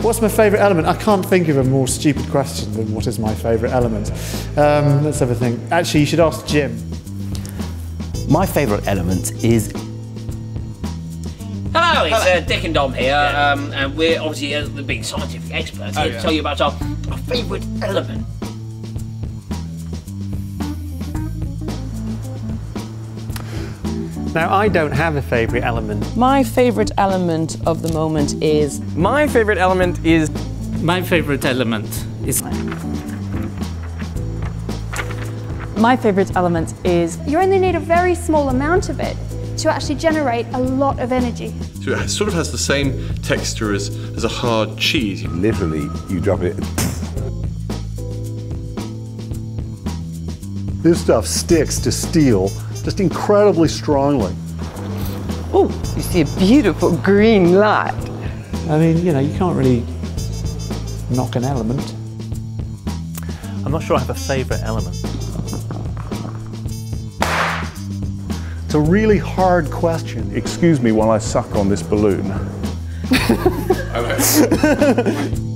What's my favourite element? I can't think of a more stupid question than what is my favourite element. Um, let's have a think. Actually, you should ask Jim. My favourite element is Hello, it's uh, Dick and Dom here, um, and we're obviously uh, the big scientific experts here to tell you about our, our favourite element. Now, I don't have a favourite element. My favourite element of the moment is My favorite element is My favorite element is My favourite element is You only need a very small amount of it to actually generate a lot of energy. So it sort of has the same texture as, as a hard cheese. Literally, you drop it. This stuff sticks to steel just incredibly strongly. oh, you see a beautiful green light. I mean, you know, you can't really knock an element. I'm not sure I have a favourite element. It's a really hard question. Excuse me while I suck on this balloon. I like-